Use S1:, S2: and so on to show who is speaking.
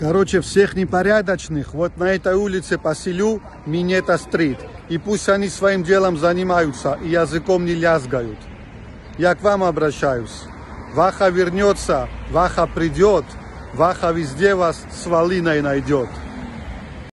S1: Короче, всех непорядочных вот на этой улице поселю Минета Стрит. И пусть они своим делом занимаются и языком не лязгают. Я к вам обращаюсь. Ваха вернется, Ваха придет, Ваха везде вас с Валиной найдет.